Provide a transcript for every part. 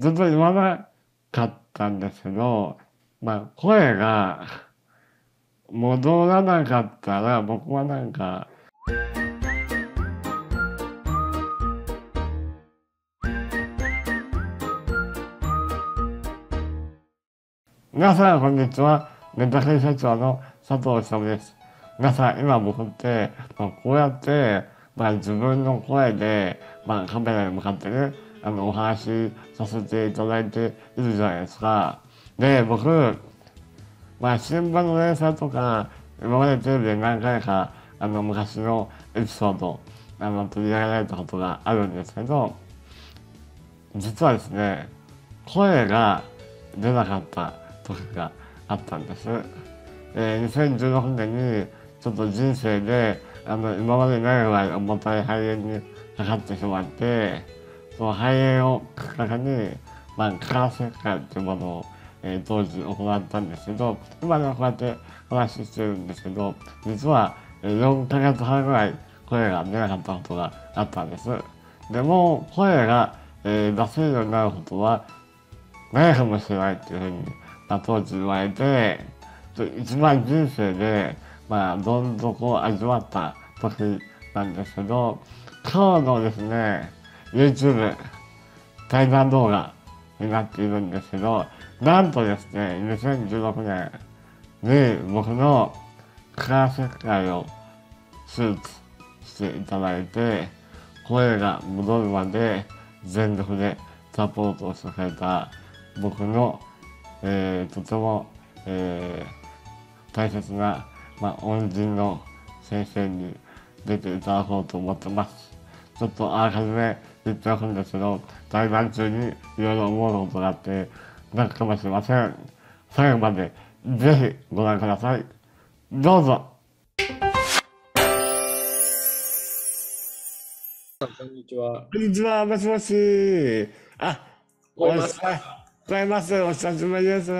ずっと言わなかったんですけど、まあ、声が戻らなかったら、僕はなんか、皆さん、こんにちは。ネタフリ社長の佐藤久です。皆さん、今僕って、まあ、こうやって、まあ、自分の声で、まあ、カメラに向かってね、あの、お話しさせていただいているじゃないですか。で、僕、まあ、新聞の連載とか、今までテレビで何回か、あの、昔のエピソード、あの、取り上げられたことがあるんですけど、実はですね、声が出なかった時があったんです。えー、2016年にちょっと人生であの今までないぐらい重たい肺炎にかかってしまってその肺炎をきっかけに、まあ、カラ切開っていうものを、えー、当時行ったんですけど今ではこうやって話してるんですけど実は4ヶ月半ぐらい声が出なかったことがあったんです。でも声が、えー、出せるようになることはないかもしれないっていうふうにまあ当時言われて、一番人生で、まあ、どん底を味わった時なんですけど、今日のですね、YouTube 対談動画になっているんですけど、なんとですね、2016年に僕のクラス会を手術していただいて、声が戻るまで全力でサポートをしてくれた僕のえー、とても、えー、大切な、まあ、恩人の先生に出ていただこうと思ってます。ちょっとあらかじめ言っておくんですけど、対談中にいろいろ思うことがあって、なるかもしれません。最後までぜひご覧ください。どうぞ。こんにちは。こんにちは、もしもし。あ、おいしい。ございます。お久しぶりです。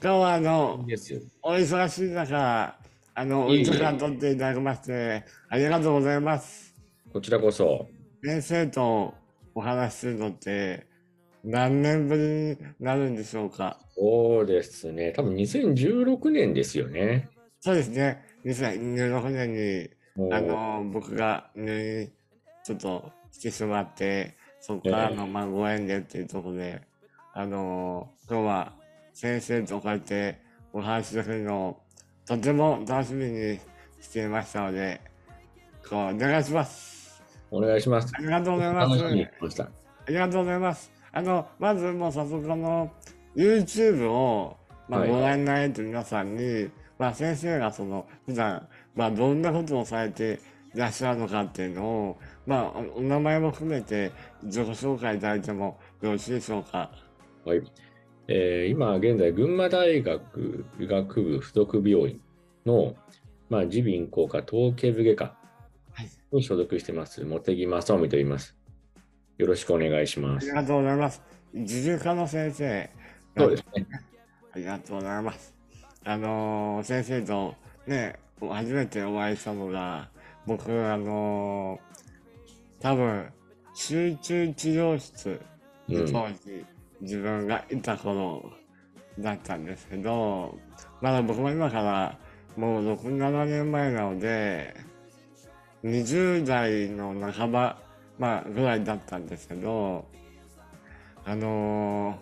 今日はあの、お忙しい中、あの、お時間取っていただきまして、ありがとうございます。こちらこそ。先生とお話しするのって、何年ぶりになるんでしょうか？そうですね。多分2016年ですよね。そうですね。2016年に、あの、僕が入院ちょっとしてしまって、そこからの、まあ、ご縁でっていうところで、あのー、今日は先生とこうやってお話しできるのをとても楽しみにしていましたので、こうお願いします。お願いします。ありがとうございます。ありがとうございます。あの、まずもう早速あの、YouTube を、まあ、ご覧になれて皆さんに、はい、まあ、先生がその、普段、まあ、どんなことをされていらっしゃるのかっていうのを、まあ、お名前も含めて自己紹介いただいてもよろしいでしょうか？はい。えー、今現在、群馬大学医学部附属病院の、まあ、耳鼻咽喉科統計部外科に所属してます、茂木正臣と言います。よろしくお願いします。ありがとうございます。耳鼻科の先生。そうですね。ありがとうございます。あのー、先生とね、初めてお会いしたのが、僕、あのー、多分、集中治療室当時、うん自分がいた頃だったんですけど、まだ僕も今からもう6、7年前なので、20代の半ば、まあ、ぐらいだったんですけど、あのー、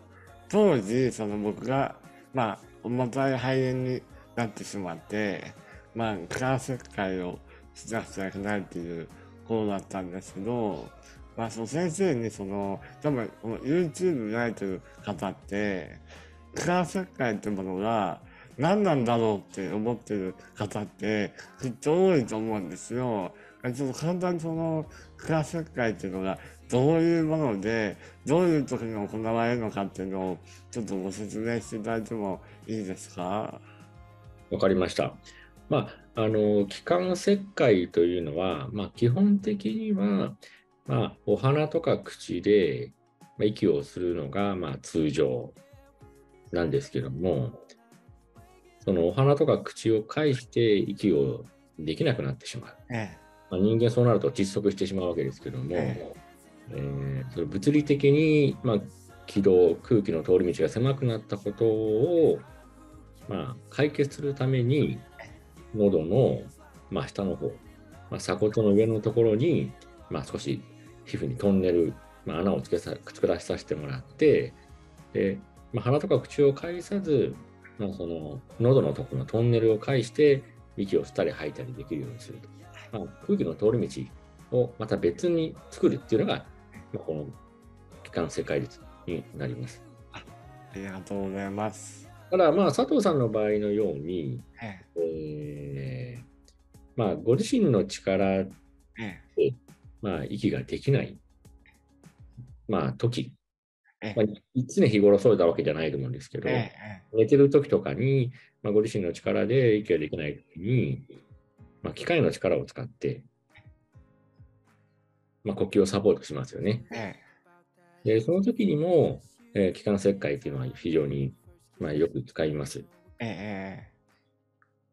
当時、その僕が、まあ、重たい肺炎になってしまって、まあ、クラス会をしなくちゃいけないっていう頃だったんですけど、まあ、その先生にその、多分、この YouTube 見られてる方って、クラス会ってものが何なんだろうって思ってる方ってきっと多いと思うんですよ。ちょっと簡単にそのクラス会っていうのがどういうもので、どういう時に行われるのかっていうのをちょっとご説明していただいてもいいですか？わかりました。まあ、あの、気管切開というのは、まあ、基本的には、まあ、お鼻とか口で、ま息をするのが、まあ、通常なんですけども、そのお鼻とか口を介して息をできなくなってしまう。ええ、まあ、人間そうなると窒息してしまうわけですけども、ええ。えー、それ物理的に、まあ、気道、空気の通り道が狭くなったことを、まあ、解決するために、喉の、まあ、下の方、まあ、鎖骨の上のところに、まあ、少し皮膚にトンネル、まあ、穴をつけさ作らさせてもらってで、まあ、鼻とか口を介さず、まあ、その喉のところのトンネルを介して息を吸ったり吐いたりできるようにすると、まあ、空気の通り道をまた別に作るっていうのが、まあ、この気管切開術になります。ありがとうございます。ただ、まあ、佐藤さんの場合のように、ええ。ーまあ、ご自身の力ええ。まあ、息ができない、まあ、時、えまあ、常日頃そうだわけじゃないと思うんですけど、ええ。寝てる時とかに、まあ、ご自身の力で息ができない時に、まあ、機械の力を使って、まあ、呼吸をサポートしますよね。えで、その時にも、えー気管切開っていうのは非常に、まあ、よく使います。ええ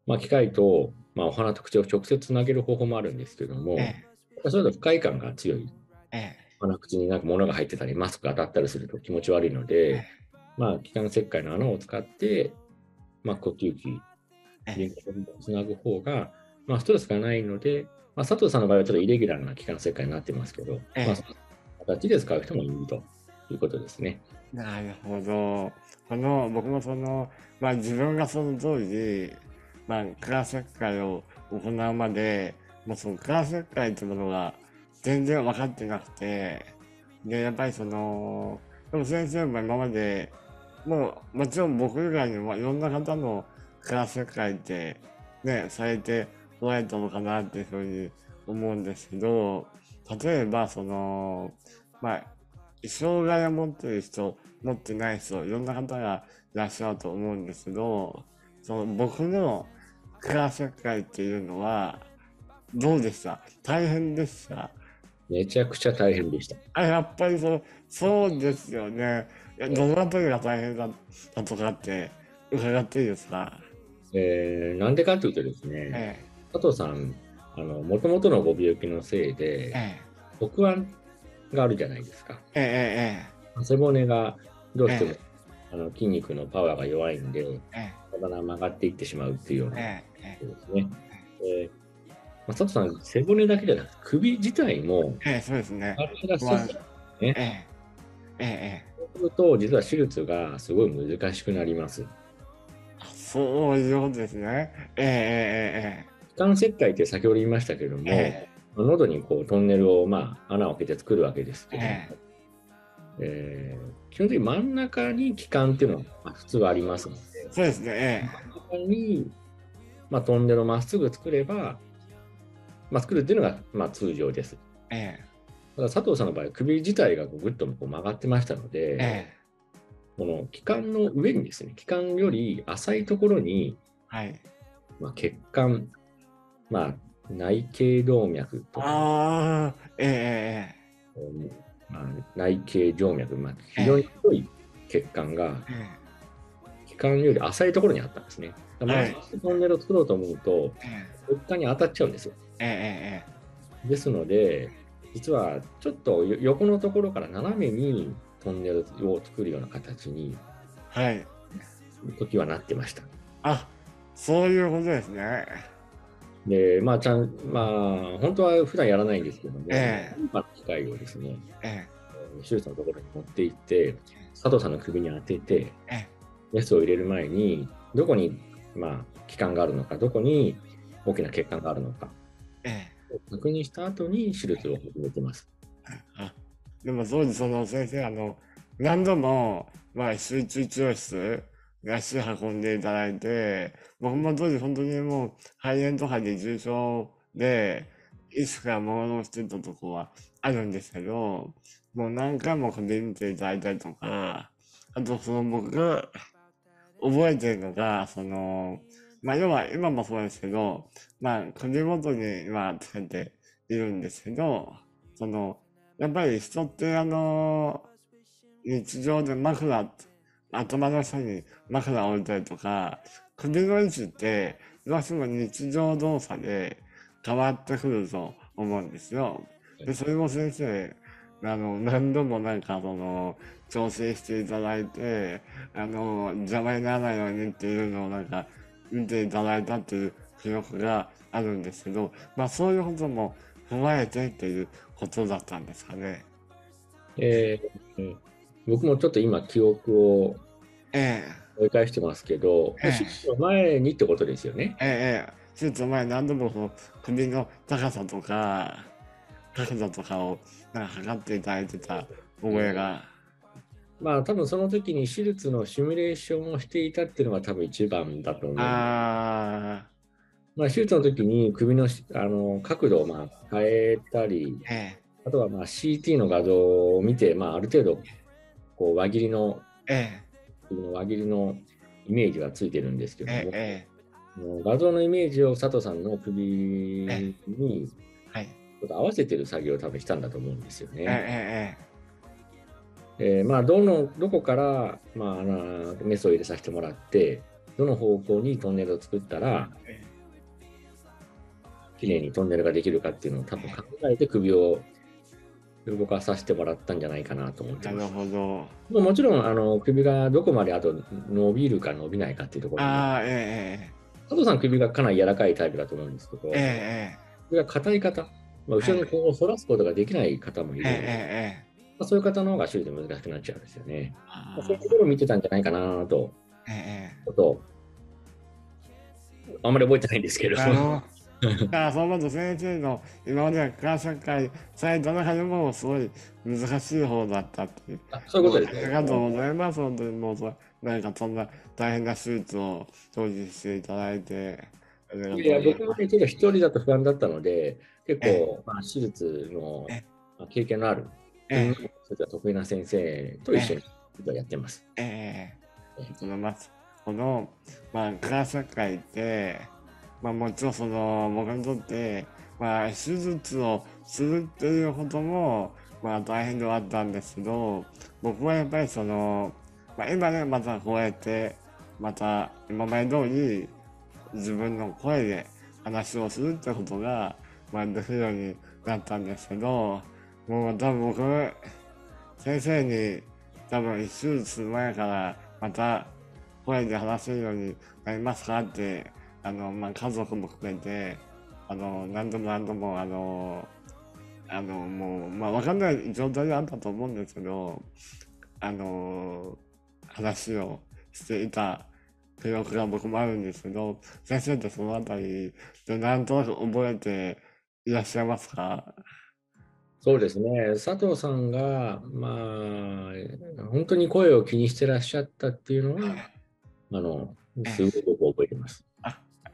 まあ、機械と、まあ、お鼻と口を直接つなげる方法もあるんですけども、えそれだと不快感が強い。ええ。鼻口になんか物が入ってたり、マスクが当たったりすると気持ち悪いのえで、まあ、気管切開の穴を使って、まあ、呼吸器、え人工につなぐ方が、まあ、ストレスがないので、まあ、佐藤さんの場合はちょっとイレギュラーな気管切開になってますけど、ええまあ、その形で使う人もいるということですね。なるほど。この僕もその、まあ自分がその当時、まあクラス切開を行うまで、もうそのクラス切開ってものが全然分かってなくて、で、やっぱりその、でも先生も今まで、もうもちろん僕以外にもいろんな方のクラス切開ってね、されてこられたのかなっていうふうに思うんですけど、例えばその、まあ障害を持ってる人、持ってない人、いろんな方がいらっしゃると思うんですけど、その僕のクラス会っていうのは、どうでした？大変でした？めちゃくちゃ大変でした。あ、やっぱりそう、そうですよね。どんな時が大変だったとかって伺っていいですか？えーなんでかというとですね、え佐藤さん、あの、もともとのご病気のせいえ、で、え側腕があるじゃないですか。え、え背骨がどうしても、えあの筋肉のパワーが弱いんで、え、え体が曲がっていってしまうっていうようなえ、えことですね。でまあ、佐藤さん、背骨だけじゃなくて、首自体もえ、ええ、そうですね。体がしてたええ、ええ、そうすると、実は手術がすごい難しくなります。あそういうことですね。ええ、え気管切開って先ほど言いましたけれども、ええ喉にこうトンネルを、まあ、穴を開けて作るわけですけども、ええー基本的に真ん中に気管っていうのはまあ普通はありますので、え、そうですね。え真ん中に、まあ、トンネルをまっすぐ作れば、まあ、作るっていうのが、まあ、通常です。え、えただ佐藤さんの場合、首自体がぐっとこう曲がってましたので、え、えこの気管の上にですね、気管より浅いところに、はい。まあ、血管、まあ、内頸動脈とか、ああ、ええ、うんまあ、内頸静脈、まあ、非常に太い血管がええ、気管より浅いところにあったんですね。トンネルを作ろうと思うと、え血管に当たっちゃうんですよ。え、えですので、実はちょっとよ横のところから斜めにトンネルを作るような形に、え、はい。時はなってました。あ、そういうことですね。で、まあ、ちゃん、まあ、本当は普段やらないんですけども、ええ。今の機械をですね、え手術のところに持って行って、佐藤さんの首に当てて、え、え。メスを入れる前に、どこに、まあ、気管があるのか、どこに大きな血管があるのか、え、え。確認した後に手術を始めてます。え。あ、でも当時その先生、あの、何度も、まあ、集中治療室に足運んでいただいて、僕も当時本当にもう肺炎とかで重症で、意識が朦朧してたとこはあるんですけど、もう何回もこれ見ていただいたりとか、あとその僕が覚えてるのが、その、まあ要は今もそうですけど、まあ首元に今つけているんですけど、その、やっぱり人ってあの、日常で枕、頭の下に枕を置いたりとか、首の位置ってどうしても日常動作で変わってくると思うんですよ。で、それも先生、あの、何度もなんかその、調整していただいて、あの、邪魔にならないようにっていうのをなんか、見ていただいたっていう記憶があるんですけど、まあそういうことも踏まえてっていうことだったんですかね。えーうん僕もちょっと今記憶をえ追い返してますけど、ええ。手術の前にってことですよね。えええ手術前何度も首の高さとか角度とかをなんか測っていただいてた覚えが、まあ多分その時に手術のシミュレーションをしていたっていうのが多分一番だと思う。あまあ、手術の時に首のしあの角度をまあ変えたり、あえ。あとはまあ CT の画像を見て、まあ、ある程度こう輪切りのええ。輪切りのイメージがついてるんですけえども、ええもう画像のイメージを佐藤さんの首にえちえ。はい。ょっと合わせてる作業を多分したんだと思うんですよええね。ええーまあ、どのどこから、まあ、あのメスを入れさせてもらって、どの方向にトンネルを作ったら、ええ。きれいにトンネルができるかっていうのを多分考えて首を動かさせてもらったんじゃないかなと思ってなるます。ほどもちろんあの首がどこまであと伸びるか伸びないかっていうところで、ああえ佐藤さん首がかなり柔らかいタイプだと思うんですけど、えええ首が硬い方、まあ、後ろにこう反らすことができない方もいるので、ええええ。えまあ、そういう方の方が手術難しくなっちゃうんですよね。あまあそういうところを見てたんじゃないかなと、ええことあんまり覚えてないんですけど。からその先生の今までの科学会された中でもすごい難しい方だったっていう。あそういうことですありがとうございます。本当にもうそなんかそんな大変な手術を当時していただいて。いや、僕もね、ちょっと一人だと不安だったので、結え構、まあ、手術の経験のある、え手術が得意な先生と一緒にやってます。ええ。えありがとうございます。この、まあ、会って、まあもちろんその僕にとって、まあ手術をするっていうことも、まあ大変ではあったんですけど、僕はやっぱりその、まあ今ね、またこうやって、また今まで通り自分の声で話をするってことが、まあできるようになったんですけど、もう多分僕、先生に多分手術前からまた声で話せるようになりますかって、あの、まあ、家族も含めて、あの、何度も何度も、あの、あの、もう、まあ、わかんない状態であったと思うんですけど、あの、話をしていた記憶が僕もあるんですけど、先生ってそのあたりでなんとなく覚えていらっしゃいますか？そうですね、佐藤さんが、まあ、本当に声を気にしてらっしゃったっていうのは、あの、すごく僕覚えて。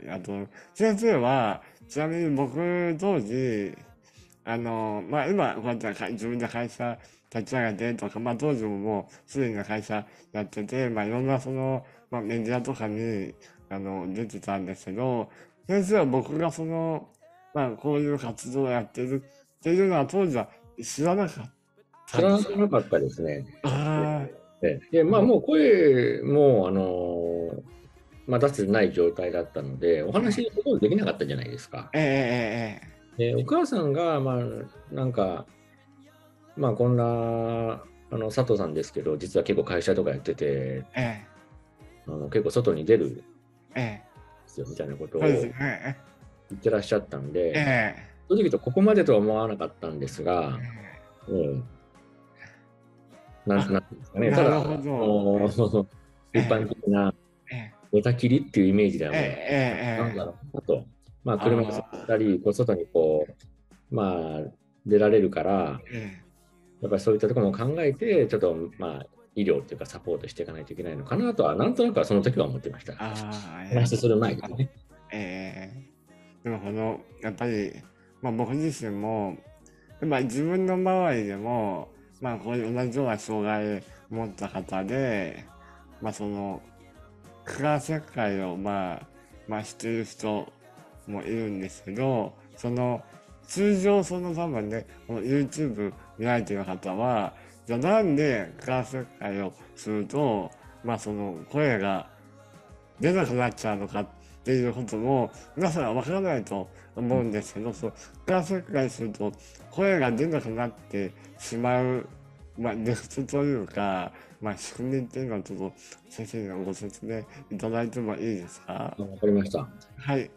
あとう。先生は、ちなみに僕当時、あの、まあ今、こうやってか自分で会社立ち上げてとか、まあ当時ももうすでに会社やってて、まあいろんなその、まあメディアとかに、あの、出てたんですけど、先生は僕がその、まあこういう活動をやってるっていうのは当時は知らなかった知ら。なかったですね。あで、でまあ、もう声も、あの、まあ、出せてない状態だったので、お話ほとんどできなかったじゃないですか。あ、。えええで、お母さんが、まあ、なんか、まあ、こんな、あの、佐藤さんですけど、実は結構会社とかやってて、ええ。えあの結構外に出るんでえ。えすよ、みたいなことえを言。ってらっしゃったんえで、え正直言うとここまでとは思わなかったんですが、えうん。なんなんですかね、なただ、一般的なええ寝たきりっていうイメージではなんだろうなと、まあ、車が走ったり、こう外にこう、まあ、出られるから、えやっぱりそういったところも考えて、ちょっと、まあ、医療っていうかサポートしていかないといけないのかなとは、なんとなくはその時は思ってました。ああ、話する前ですね。ええ。でもこの、やっぱり、まあ僕自身も、まあ自分の周りでも、まあこういう同じような障害を持った方で、まあその、科学社会をまあ、まあ知っている人もいるんですけど、その、通常その多分ね、この YouTube 見られている方は、じゃあなんで科学社会をすると、まあその声が出なくなっちゃうのかっていうことも皆さんは分からないと思うんですけど、そうクラス会すると声が出なくなってしまう、まあ、理屈というか、まあ、仕組みっていうのはちょっと先生にご説明いただいてもいいですか？わかりました。はい。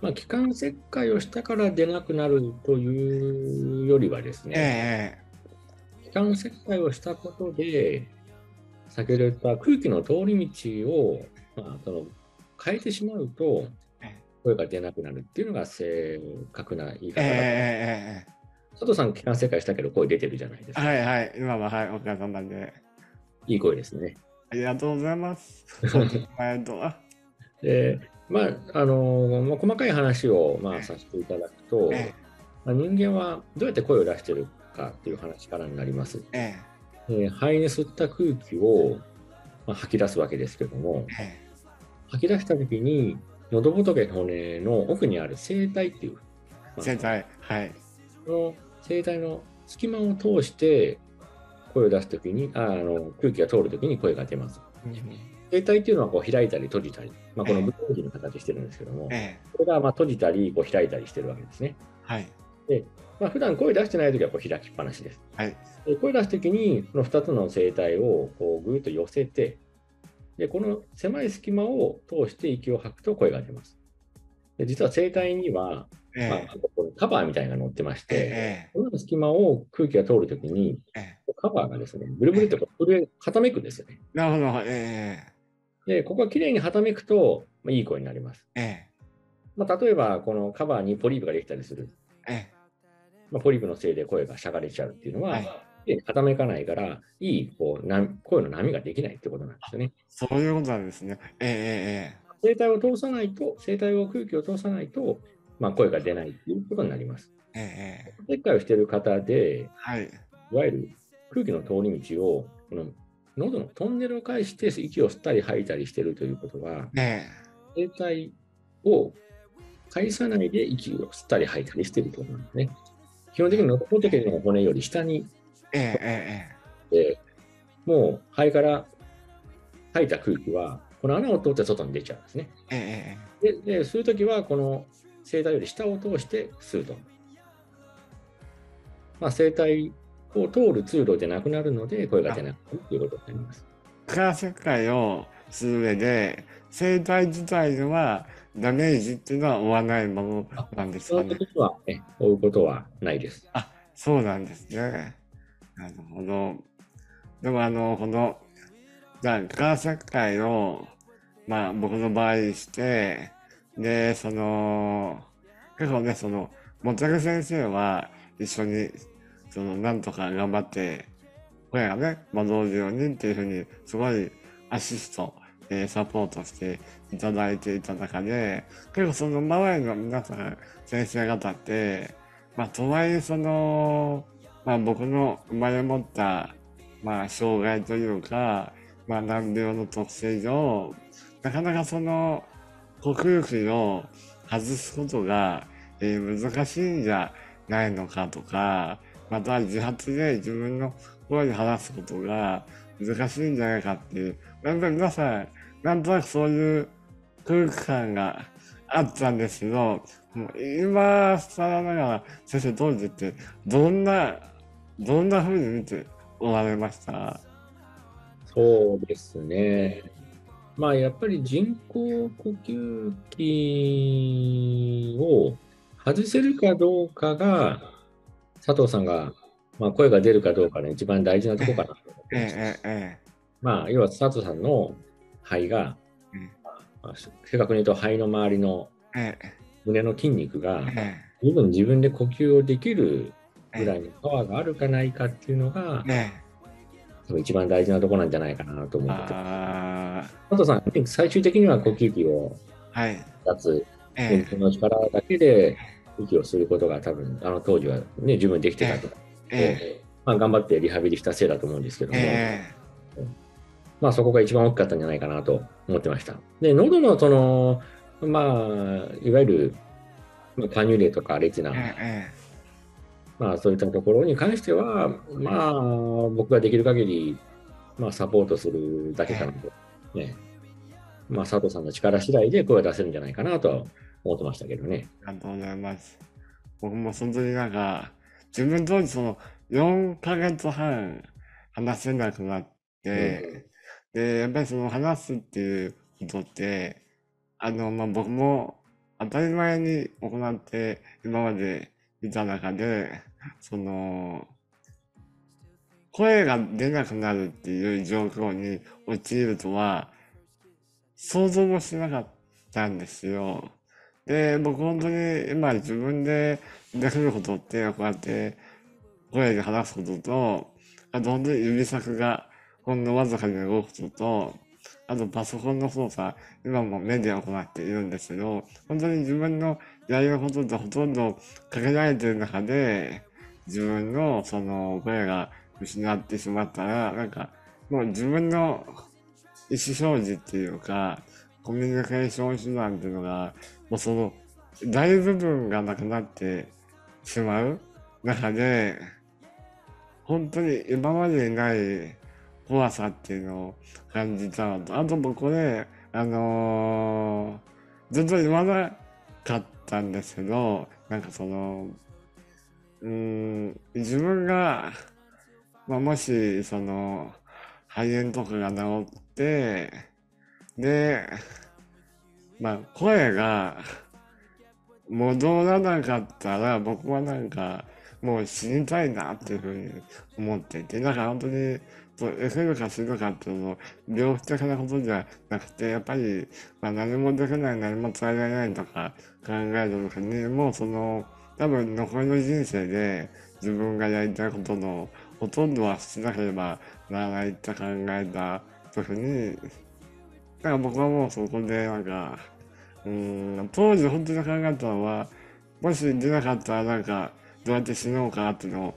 まあ、気管切開をしたから出なくなるというよりはですえね、え気管切開をしたことで、先ほど言った空気の通り道を、まあ、その変えてしまうとええ、声が出なくなるっていうのが正確な言い方だ、えええええ佐藤さん、気管切開したけど声出てるじゃないですえか。はいはい。今ははい、お疲れ様で。いい声ですね。ありがとうございます。でまあ、あのまあ、細かい話を、まあ、させていただくと、えまあ、人間はどうやって声を出してるかっていう話からになります。えええー肺に吸った空気を、まあ、吐き出すわけですけども、え吐き出したときに、喉仏の骨の奥にある声帯っていう、まあ正解。はい。その声帯の隙間を通して声を出すときにああの、空気が通るときに声が出ます。声帯っていうのはこう開いたり閉じたり、まあ、この無動詞の形してるんですけども、ええこれがまあ閉じたりこう開いたりしてるわけですね。はい。まあ普段声出してないときはこう開きっぱなしです。はい。で声出すときに、この2つの声帯をこうぐーっと寄せて、でこの狭い隙間を通して息を吐くと声が出ます。で実は声帯には、まあええ、このカバーみたいなのが乗ってまして、えこの隙間を空気が通るときに、ええカバーがですね、ぐるぐるってこう震え、はためくんですよね。なるほど。えで、ここがきれいにはためくと、まあ、いい声になります。ええまあ、例えば、このカバーにポリープができたりする。ええまあ、ポリープのせいで声がしゃがれちゃうっていうのは、はいきれいにはためかないから、いいこうな声の波ができないってことなんですよね。そういうことなんですね。ええ声帯を通さないと、声帯を空気を通さないと、まあ、声が出ないっていうことになります。えええええ切開をしている方で、はい。いわゆる空気の通り道を、この喉のトンネルを介して息を吸ったり吐いたりしているということは、え声帯を介さないで息を吸ったり吐いたりしているということなんですね。基本的に喉仏の骨より下にえええで、もう肺から吐いた空気は、この穴を通って外に出ちゃうんですね。えええで、で吸うときは、この声帯より下を通して吸うと。まあ、声帯を通る通路でなくなるので、声が出なくなるということになります。クラス会をする上で、生帯自体ではダメージっていうのは負わないものなんですそかね。の時は、ね、追うことはないです。あ、そうなんですね。なるほど。でもあの、この、じゃあ、クラス会を、まあ僕の場合して、で、その、結構ね、その、もたく先生は一緒に、その、なんとか頑張って、声がね、戻るようにっていうふうに、すごいアシスト、えーサポートしていただいていた中で、結構その周りの皆さん、先生方って、まあ、とはいえその、まあ僕の生まれ持った、まあ障害というか、まあ難病の特性上、なかなかその呼吸器を外すことが、えー難しいんじゃないのかとか、また自発で自分の声に話すことが難しいんじゃないかっていう、やっぱり皆さん、なんとなくそういう空気感があったんですけど、もう今更ながら先生当時ってどんな、どんな風に見ておられました？そうですね。まあ、やっぱり人工呼吸器を外せるかどうかが、佐藤さんが、まあ、声が出るかどうかの一番大事なところかなと思って。えました。ええ。まあ、要は佐藤さんの肺が、うん。まあ正確に言うと肺の周りのええ。胸の筋肉がえ十分自分で呼吸をできるえぐらいのパワーがあるかないかっていうのが、一番大事なところなんじゃないかなと思ってて。あ佐藤さん、最終的には呼吸器をーはい。出つ、えその力だけで息をすることが多分、あの当時はね、十分できてたと。ええまあ、頑張ってリハビリしたせいだと思うんですけども、えまあそこが一番大きかったんじゃないかなと思ってました。で、喉のその、まあ、いわゆる、まあ、加入例とかレチナ、ええまあそういったところに関しては、まあ僕ができる限り、まあサポートするだけかなと。ね。まあ、佐藤さんの力次第で声を出せるんじゃないかなとは思ってましたけどね。ありがとうございます。僕も本当になんか、自分当時その4ヶ月半話せなくなって、で、やっぱりその話すっていうことって、あの、まあ、僕も当たり前に行って今までいた中で、その、声が出なくなるっていう状況に陥るとは、想像もしなかったんですよ。で、僕本当に今自分でできることって、こうやって声で話すことと、あと本当に指先がほんのわずかに動くことと、あとパソコンの操作、今も目で行っているんですけど、本当に自分のやることとほとんど限られてる中で、自分のその声が失ってしまったら、なんかもう自分の意思表示っていうか、コミュニケーション手段っていうのが、もうその大部分がなくなってしまう中で、本当に今までにない怖さっていうのを感じたのと、あと僕これ、あのーずっと言わなかったんですけど、なんかその、うん、自分が、まあ、もし、その、肺炎とかが治って、で、まあ、声が戻らなかったら、僕はなんか、もう死にたいなっていうふうに思っていて、だから本当に、そう生きるか死ぬかっていうの病気的なことじゃなくて、やっぱり、まあ、何もできない、何も伝えられないとか考えた時に、もうその、多分残りの人生で自分がやりたいことのほとんどはしなければならないって考えた時に、だから僕はもうそこでなんか、うん、当時本当に考えたのは、もし出なかったらなんか、どうやって死のうかっていうのを、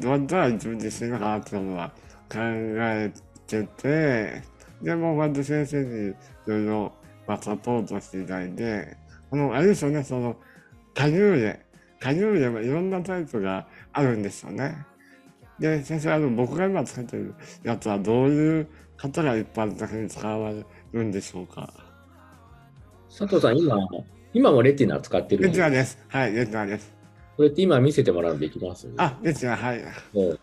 どうやったら自分で死ぬかなっていうのは考えてて、でもこうやって先生にいろいろ、まあ、サポートしていただいて、この、あれですよね、その、加入例、加入例もいろんなタイプがあるんですよね。で、先生、あの、僕が今使ってるやつはどういう方が一般的に使われるんでしょうか？佐藤さん、今、今もレティナ使ってるレティナです。はい、レティナです。これって今見せてもらうのできます？あ、レティナ、はい。うん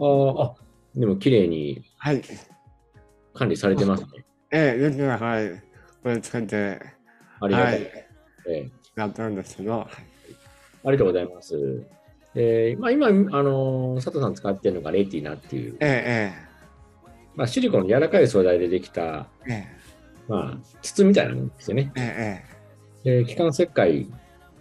あーあ、でも綺麗にはい。管理されてますね。ええ、レティナ、はい。これつけて、ありがとう,、はい、ええやってるんですけど、ありがとうございます。えーまあ、今、あのー佐藤さん使ってるのがレティナっていう、えまあ、シリコンの柔らかい素材でできた、え、ええ、まあ、筒みたいなもんですよね。えで気管切開、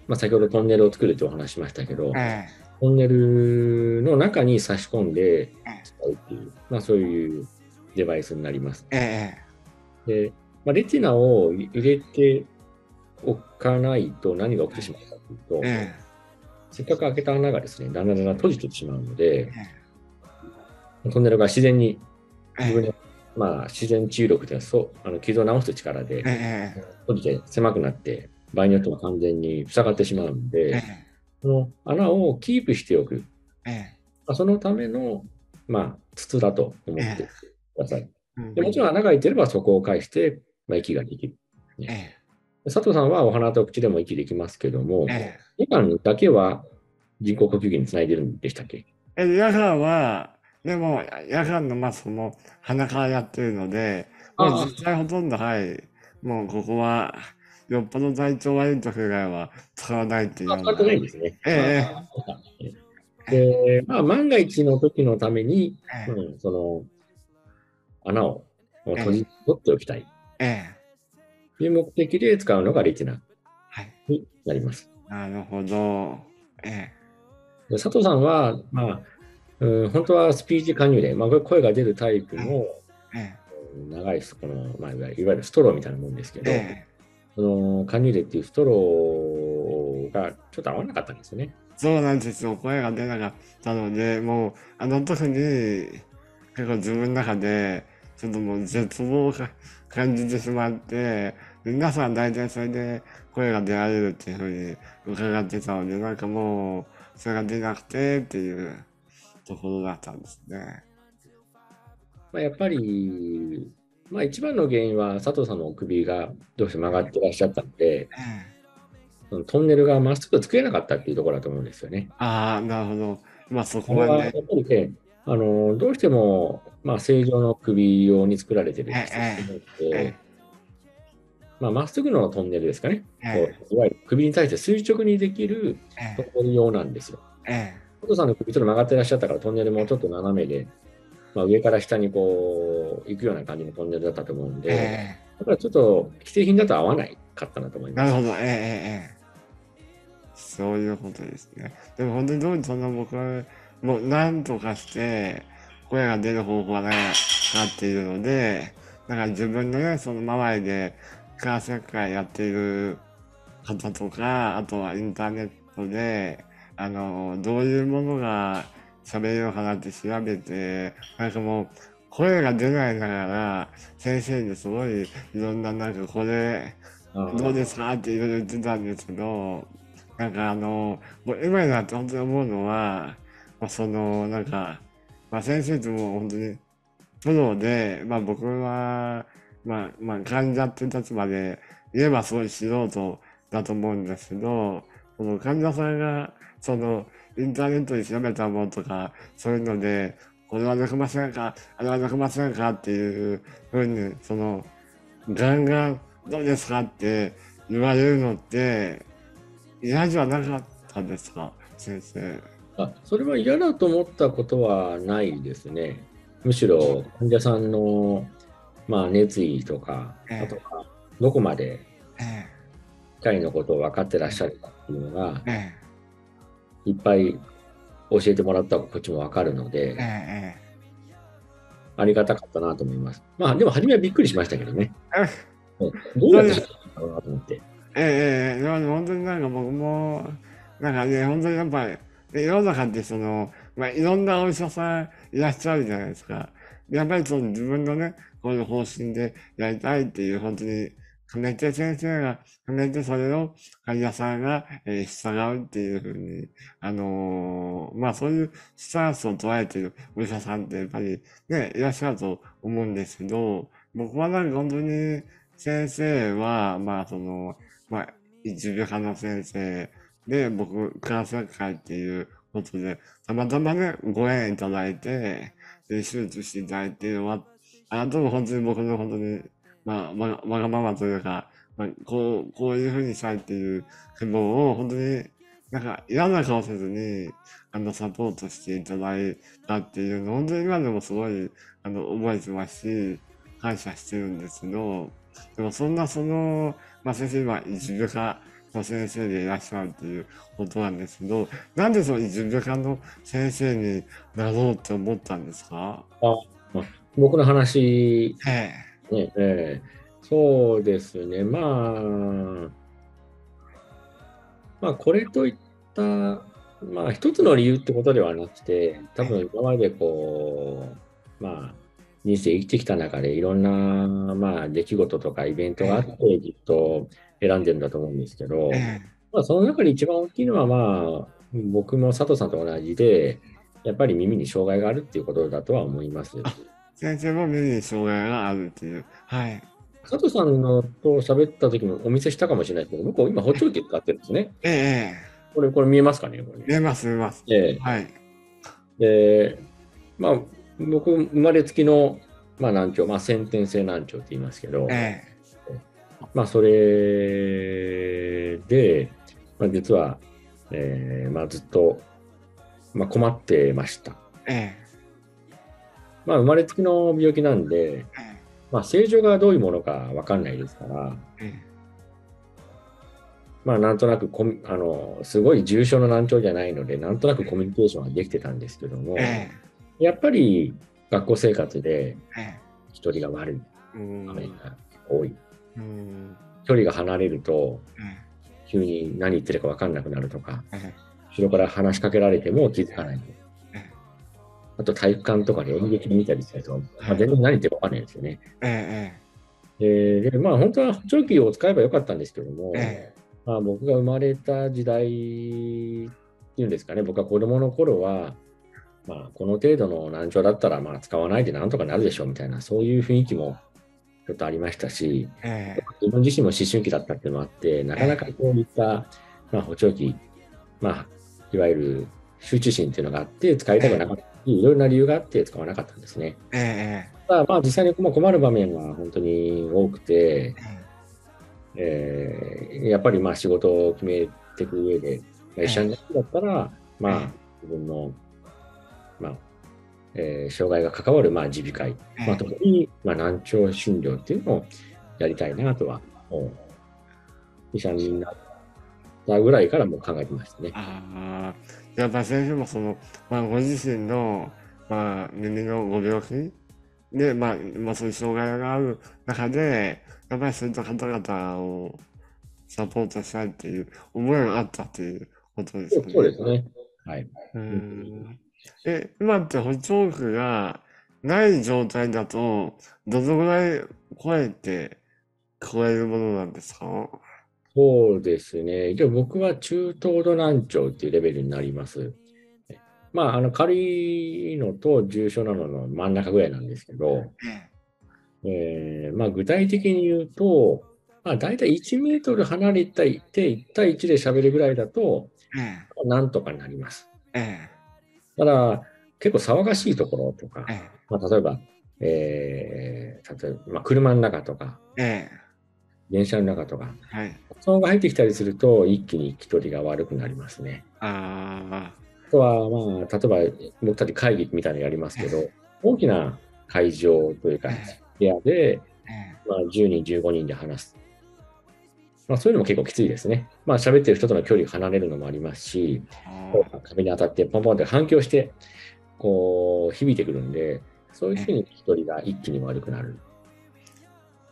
まあ、先ほどトンネルを作るってお話ししましたけど、え、え。トンネルの中に差し込んでえ、使うっていう、まあ、そういうデバイスになります。ええ、で、まあ、レティナを入れておかないと何が起きてしまうかというと、えせっかく開けた穴がですね、だんだんだんだん閉じてしまうのでえ、トンネルが自然にえ自分で、まあ、自然治癒力でそうあの傷を治す力でええ、閉じて狭くなって、場合によっては完全に塞がってしまうのえで、その穴をキープしておく、え、まあ、そのための、まあ、筒だと思ってください。うん。でもちろん穴が開いてればそこを介して、まあ、息ができる。え佐藤さんはお鼻と口でも息できますけどもえ、、え。夜間だけは人工呼吸器につないでるんでしたっけ？え、え、夜間は、でも、夜間のマスクも鼻からやってるので、もう実際ほとんど、はい、もうここは、よっぽど体調悪い時以外は使わないっていうようあ使ってないんですね。ええ。あで、まあ、万が一の時のために、えうん、その穴を閉じ取っておきたい。え、え。え、という目的で使うのがレティナはい。になります。なるほど。え。で佐藤さんは、まあ、うん、本当はスピーチ加入例、まあ、声が出るタイプの長いこの、まあ、いわゆるストローみたいなもんですけえ、ど、ええ。その加入例っていうストローがちょっと合わなかったんですよね。そうなんですよ。声が出なかったので、もう、あの時に、結構自分の中で、ちょっともう絶望をか感じてしまって、皆さん大体それで声が出られるっていうふうに伺ってたので、なんかもう、それが出なくてっていうところだったんですね。ままあ、やっぱり、まあ、一番の原因は佐藤さんの首がどうしても曲がってらっしゃったので、そのトンネルがまっすぐ作れなかったっていうところだと思うんですよね。ああ、なるほど。まあそこははね。やっぱりね、あのどうしても、まあ、正常の首用に作られてるんですええけまあ、まっすぐのトンネルですかね、えこういわゆる首に対して垂直にできるえトンネル用なんですよ。えさんの首ちょっと曲がってらっしゃったから、トンネルもちょっと斜めで、まあ、上から下にこう行くような感じのトンネルだったと思うんえで、えだからちょっと既製品だと合わないかったなと思います。なるほど。ええええええそういうことですね。でも本当にどうにそんな僕は、もう何とかして、声が出る方法がなっているので、だから自分のね、その周りで、クラス学会やっている方とか、あとはインターネットで、あの、どういうものが喋れるのかなって調べて、なんかもう、声が出ないながら、先生にすごいいろんな、なんかこれ、どうですかっていろいろ言ってたんですけど、なんかあの、もう今になって本当に思うのは、まあ、その、なんか、まあ、先生とも本当にプロで、まあ僕は、まあ、まあ患者って立場で言えばすごい素人だと思うんですけど、その患者さんが、その、インターネットに調べたものとか、そういうので、これはできませんかあれはできませんかっていうふうに、その、ガンガンどうですかって言われるのって嫌じゃなかったですか？先生。あそれは嫌だと思ったことはないですね。むしろ患者さんの、まあ、熱意とか、ええあとはどこまでえ機械のことを分かってらっしゃるかっていうのがえ、えいっぱい教えてもらった方がこっちも分かるのえ、えで、え、ありがたかったなと思います。まあ、でも初めはびっくりしましたけどね。どうやってたんだろう？なと思って。ええ、ええ、でも本当になんか僕も、なんかね、本当にやっぱり、で世の中ってその、まあ、いろんなお医者さんいらっしゃるじゃないですか。でやっぱりその自分のね、こういう方針でやりたいっていう、本当に、決めて先生が決めてそれを患者さんが、えー従うっていうふうに、あのーまあそういうスタンスを捉えているお医者さんってやっぱりね、いらっしゃると思うんですけど、僕はなんか本当に先生は、まあその、まあ、一部科の先生で、僕、クラス学会っていうことで、たまたまね、ご縁いただいて、で、手術していただいて、わあなたも本当に僕の本当に、まあ、わがわがままというか、まあ、こう、こういうふうにしたいっていう希望を本当に、なんか嫌な顔せずに、あの、サポートしていただいたっていうの、本当に今でもすごい、あの、覚えてますし、感謝してるんですけど、でもそんなその、まあ先生今、一部科の先生でいらっしゃるっていうことなんですけど、なんでその一部科の先生になろうって思ったんですか？僕の話、えね。えーそうですね、まあ、まあ、これといった、まあ、一つの理由ってことではなくて、多分今までこう、まあ、人生生きてきた中でいろんな、まあ、出来事とかイベントがあって、きっと選んでるんだと思うんですけどえ、え。まあ、その中で一番大きいのは、まあ、僕も佐藤さんと同じで、やっぱり耳に障害があるっていうことだとは思います。先生も耳に障害があるっていう。はい。佐藤さんのと喋った時もお見せしたかもしれないですけど、僕今補聴器使ってるんですね。えええこれ、これ見えますかねこれえ見えます見えます。えはい。えで、まあ、僕、生まれつきの、まあ、難聴、まあ、先天性難聴って言いますけど、えまあ、それで、まあ、実は、えーまあ、ずっと、まあ、困ってました。ええまあ、生まれつきの病気なんで、えまあ、正常がどういうものかわかんないですから、えまあ、なんとなくコミあの、すごい重症の難聴じゃないので、なんとなくコミュニケーションができてたんですけども、えやっぱり学校生活でええ。一人が悪い場面が多い。うん。距離が離れると、え急に何言ってるか分かんなくなるとか、ええ。後ろから話しかけられても気づかない。ええあと体育館とかで演劇見たりすると、まあ、全然何言ってるか分かんないですよね。えで、でまあ本当は補聴器を使えばよかったんですけども、えまあ、僕が生まれた時代っていうんですかね、僕は子供の頃は、まあ、この程度の難聴だったら、まあ、使わないでなんとかなるでしょうみたいな、そういう雰囲気もちょっとありましたし、え。自分自身も思春期だったっていうのもあって、なかなかこういった、まあ、補聴器、まあ、いわゆる集中心っていうのがあって、使いたくなかったり、いろいろな理由があって使わなかったんですね。ええただ、まあ、実際にまあ困る場面は本当に多くて、ええ。ーやっぱりまあ仕事を決めていく上で、まあ、医者になるんだったら、まえあ、自分の、まあえー障害が関わるまあ耳鼻科医、えまあ、特にまあ難聴診療っていうのをやりたいなとは、医者になったぐらいからもう考えてましたね。やっぱ先生もその、まあ、ご自身の、まあ、耳のご病気？で、まあ、まあ、そういう障害がある中で、やっぱりそういった方々をサポートしたいっていう思いがあったっていうことですそうよね。そうですね。はい。うん。え、今って補聴器がない状態だと、どのぐらい声って聞こえるものなんですか？そうですね。で僕は中等度難聴っていうレベルになります。まあ、あの軽いのと重症なのの真ん中ぐらいなんですけど、えーまあ、具体的に言うと、まあ、大体1メートル離れていて1対1で喋るぐらいだと、えなんとかなります。え、えただ、結構騒がしいところとかえ、、えまあ、例えば、えー例えば、まあ、車の中とか、え、え電車の中とか、え、はい。騒音が入ってきたりすると、一気に聞き取りが悪くなりますね。ああ、あとは、まあ、例えば、僕たち会議みたいなのやりますけど、大きな会場というか、部屋で、えまあ、10人、15人で話す。まあ、そういうのも結構きついですね。まあ、喋ってる人との距離が離れるのもありますし、え、壁に当たってポンポンって反響して、こう、響いてくるんで、そういうふうに聞き取りが一気に悪くなる。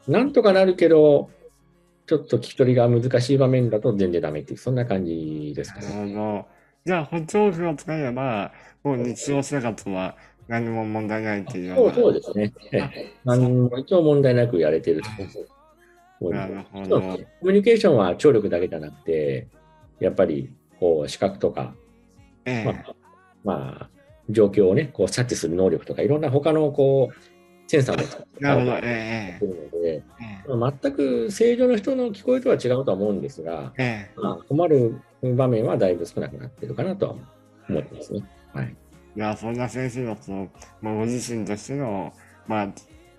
なんとかなるけど、ちょっと聞き取りが難しい場面だと全然ダメっていう、そんな感じですかなね。じゃあ、補聴器を使えば、もう日常生活は何も問題ないっていうよそううな。そうですね。ええ何も一応問題なくやれてると思う。なるほどコミュニケーションは聴力だけじゃなくて、やっぱりこう視覚とか、ええ、まあ、まあ、状況をね、こう察知する能力とか、いろんな他のこうセンサーも使ってなるほど。えるので、え、えまあ全く正常の人の聞こえとは違うとは思うんですが、え、ええ。まあ、困る場面はだいぶ少なくなってるかなとは思ってますね。はい。いや、そんな先生のその、まあ、ご自身としての、まあ、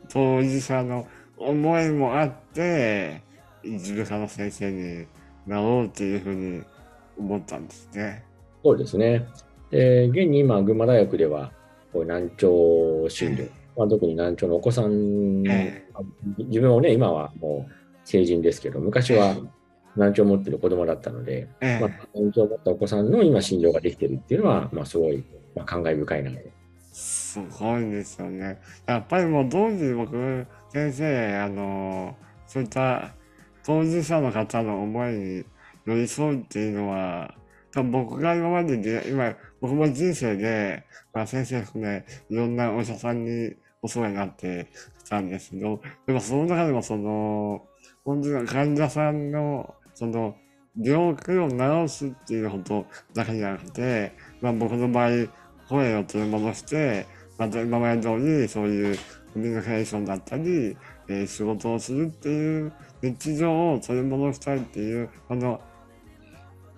当事者の思いもあって、耳鼻科の先生になろうっていうふうに思ったんですね。そうですね。で現に今、群馬大学では、こう難聴診療、まあ、特に難聴のお子さん、え自分もね、今はもう成人ですけど、昔は難聴を持ってる子供だったので、ええまあ、難聴を持ったお子さんの今、診療ができてるっていうのは、まあ、すごい、まあ、感慨深いなと。すごいですよね。やっぱりもう当時僕、先生、あの、そういった当事者の方の思いに寄り添うっていうのは、僕が今までで、今、僕も人生で、まあ、先生含め、いろんなお医者さんにお世話になってたんですけど、でもその中でもその、本当に患者さんの、その、病気を治すっていうことだけじゃなくて、まあ僕の場合、声を取り戻して、また今まで通りそういうコミュニケーションだったり、えー仕事をするっていう日常を取り戻したいっていう、あの、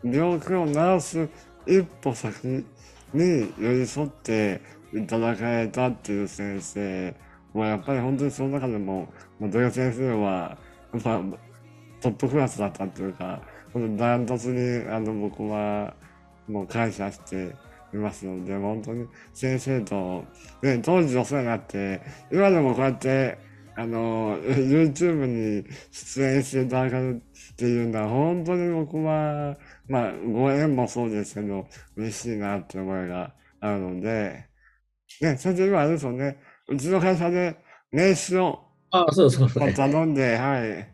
病気を治す一歩先に寄り添っていただかれたっていう先生。は、やっぱり本当にその中でも、まあ、土屋先生は、やっぱトップクラスだったっていうか、本当ダントツにあの僕はもう感謝していますので、本当に先生と、ね、当時お世話になって、今でもこうやって、あの、YouTube に出演していただけるっていうのは、本当に僕は、まあ、ご縁もそうですけど、嬉しいなって思いがあるので、ね、先生今あれですよね、うちの会社で名刺をああ、そうそう。頼んで、はい、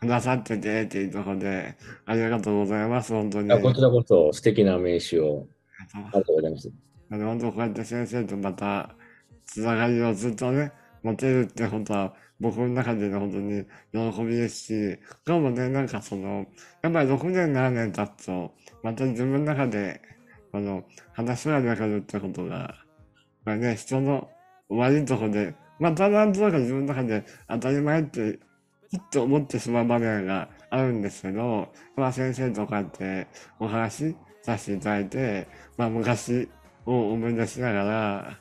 くださっててっていうところで、ありがとうございます、本当に。こちらこそ素敵な名刺をあありがとうございます。の本当こうやって先生とまたつながりをずっとね、持てるってことは僕の中での本当に喜びですし、今日もね、なんかその、やっぱり6年、7年経つと、また自分の中で、この話ができるってことがまあね、人の悪いとこで、またなんとなく自分の中で当たり前って、きっと思ってしまう場面があるんですけど、まあ先生とこうやってお話しさせていただいて、まあ昔を思い出しながら、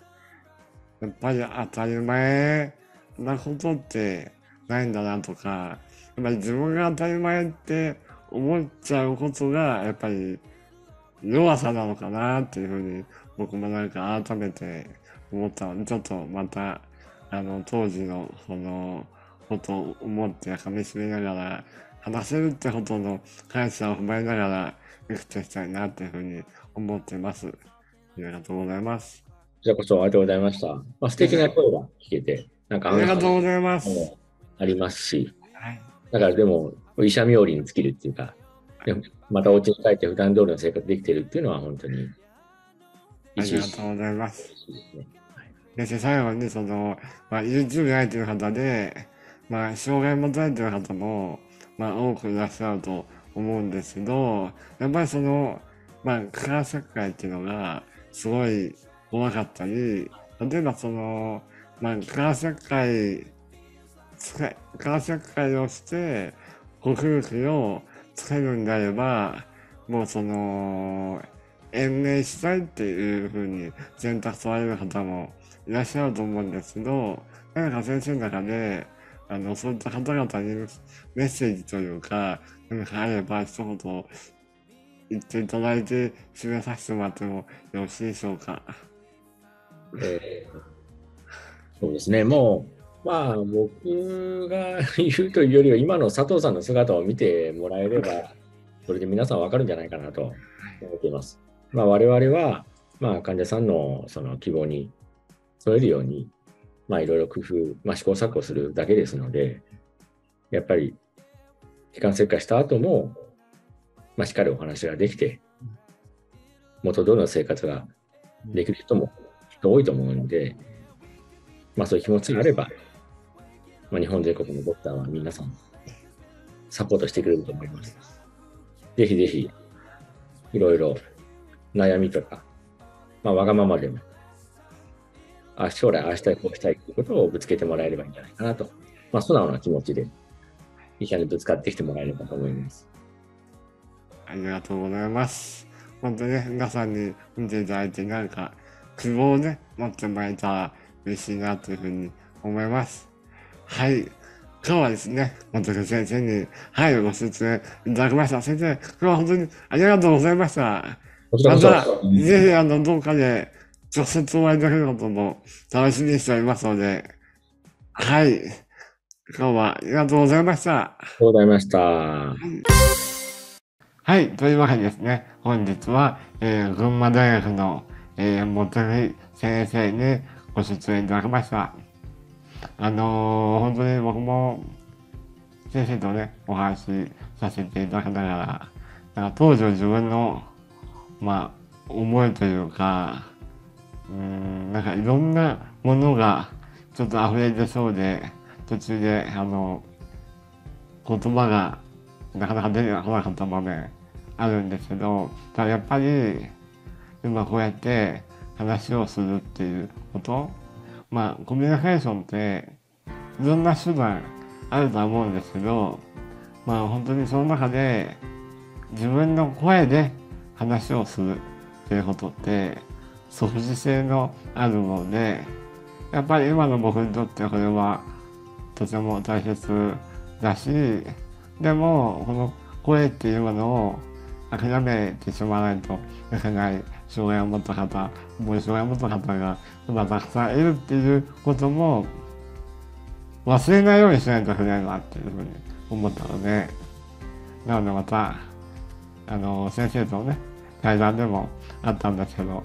やっぱり当たり前なことってないんだなとか、やっぱり自分が当たり前って思っちゃうことが、やっぱり弱さなのかなっていうふうに僕もなんか改めて思ったので、ちょっとまた、あの、当時のそのことを思って噛み締めながら、話せるってことの感謝を踏まえながら生きていきたいなっていうふうに思ってます。ありがとうございます。こちらこそありがとうございました。まあ、素敵な声が聞けて、なんかありがとうございます。もありますし、はい。だからでも、医者冥利に尽きるっていうか、またお家に帰って普段通りの生活できてるっていうのは本当に、ありがしとうございます。いですね。で、最後にその、まあ、YouTube やられてる方で、まあ、障害持たれてる方も、まあ、多くいらっしゃると思うんですけど、やっぱりその、まあ、科学社会っていうのが、すごい怖かったり、例えばその、まあ、科学社会、使い科学社会をして、克服をつけるんであれば、もうその、延命したいっていうふうに選択される方もいらっしゃると思うんですけど、何か先生の中で、あの、そういった方々にメッセージというか、何かあれば一言言っていただいて締めさせてもらってもよろしいでしょうか？えーそうですね、もう、まあ、僕が言うというよりは、今の佐藤さんの姿を見てもらえれば、それで皆さんわかるんじゃないかなと思っています。まあ、我々は、まあ、患者さんのその希望に添えるように、まあ、いろいろ工夫、まあ、試行錯誤するだけですので、やっぱり、気管切開した後も、まあ、しっかりお話ができて、元通りの生活ができる人もきっと多いと思うので、まあそういう気持ちがあれば、まあ、日本全国のドクターは皆さんサポートしてくれると思います。ぜひぜひ、いろいろ悩みとか、まあわがままでも、あ将来ああしたい、こうしたいということをぶつけてもらえればいいんじゃないかなと、まあ素直な気持ちで医者にぶつかってきてもらえればと思います。ありがとうございます。本当にね、皆さんに見ていただいて、なんか、希望をね、持ってもらえたら嬉しいなというふうに思います。はい。今日はですね、本木先生に、はい、ご出演いただきました。先生、今日は本当にありがとうございました。こちらこまたそ、、ぜひ、あの、どうかで、直接お会いできることも楽しみにしておりますので、はい。今日はありがとうございました。ありがとうございました。はい。というわけでですね、本日は、えー群馬大学の、えー、本木先生にご出演いただきました。あのー本当に僕も先生とね、お話しさせていただきながら、なんか当時の自分の、まあ、思いというか、うん、なんかいろんなものがちょっと溢れ出そうで、途中で、あの、言葉がなかなか出てこなかった場面あるんですけど、ただやっぱり、今こうやって話をするっていうこと、まあ、コミュニケーションって、いろんな手段あるとは思うんですけど、まあ本当にその中で、自分の声で話をするっていうことって、即時性のあるので、やっぱり今の僕にとってこれはとても大切だし、でも、この声っていうものを諦めてしまわないといけない障害を持った方、重い障害を持った方が今たくさんいるっていうことも忘れないようにしないといけないなっていうふうに思ったので、なのでまた、あの、先生とね、対談でもあったんですけど、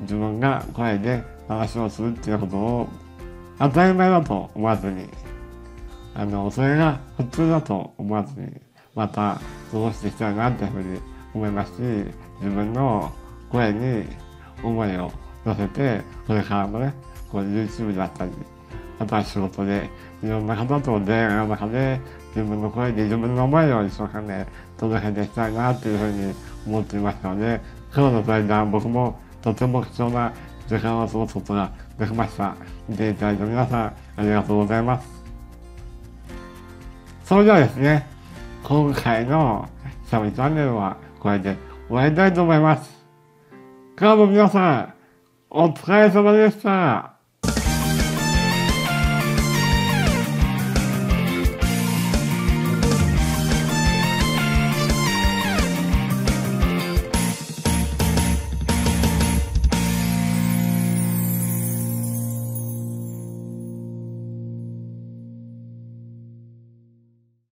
自分が声で話をするっていうことを当たり前だと思わずに、あの、それが普通だと思わずに、また過ごしていきたいなっていうふうに思いますし、自分の声に思いを乗せて、これからもね、こう YouTube だったり、あとは仕事でいろんな方と出会いの中で、自分の声で自分の思いを一生懸命届けていきたいなっていうふうに思っていますので、今日の対談僕もとても貴重な時間を過ごすことができました。見ていただいた皆さん、ありがとうございます。それではですね、今回のシャミチャンネルはこれで終わりたいと思います。今日も皆さん、お疲れ様でした。